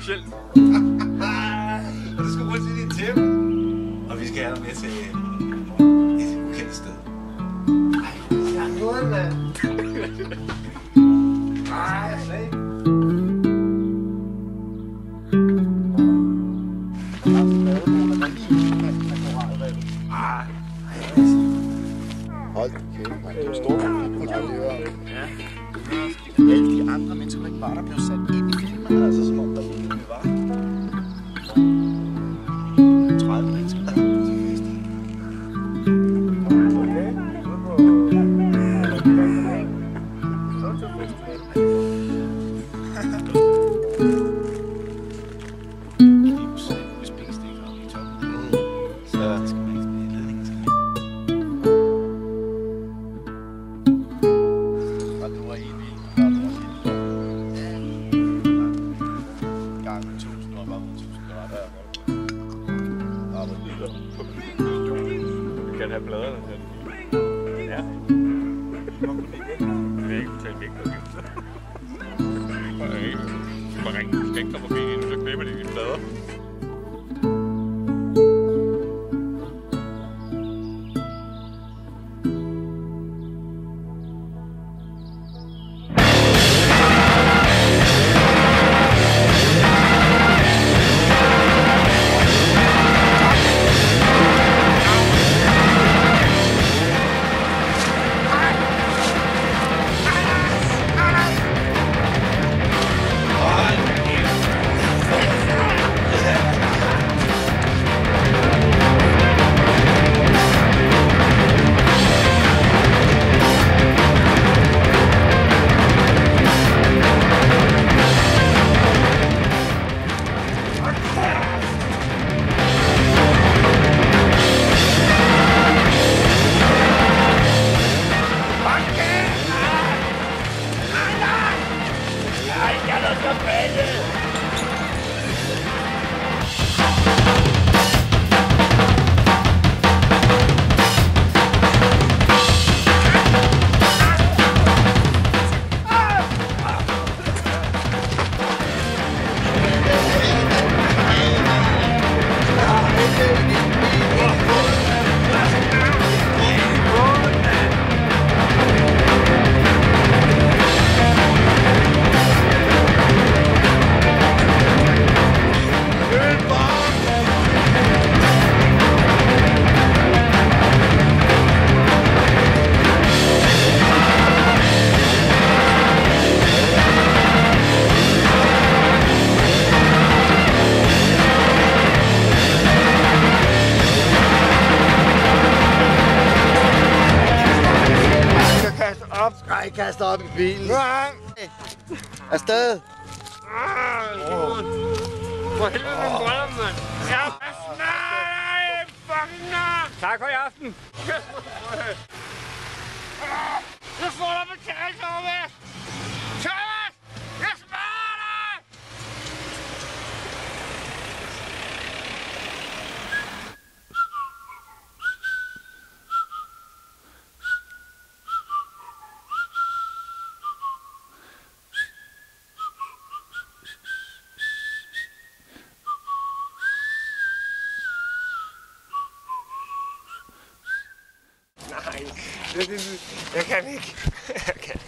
specielt. Og du skal rundt til din tæppe. Og vi skal have med til et ukendt sted. Ej, jeg har noget, mand. Ej, slet. Hold kæft, man. Det er stort. Ja. Alle de andre mennesker, der ikke bare der blev sat ind i filmen, altså Vi kan have pladerne. Ja. Vi er ikke betalt væk. Vi må ringe. Du skal ikke komme forbi inden, så knæpper de dine plader. Nej, kaster op i bilen. Nej. Afsted. For helvede, min brødre, mand. Ja, nej, fucking nej. Tak for i aften. Jeg får dig betalt. Thomas, jeg smadrer dig. Nej, det, det, jeg kan ikke. Jeg kan